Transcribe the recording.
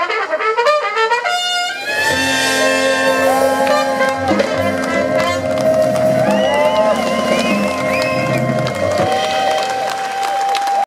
¡Vamos, vamos, vamos!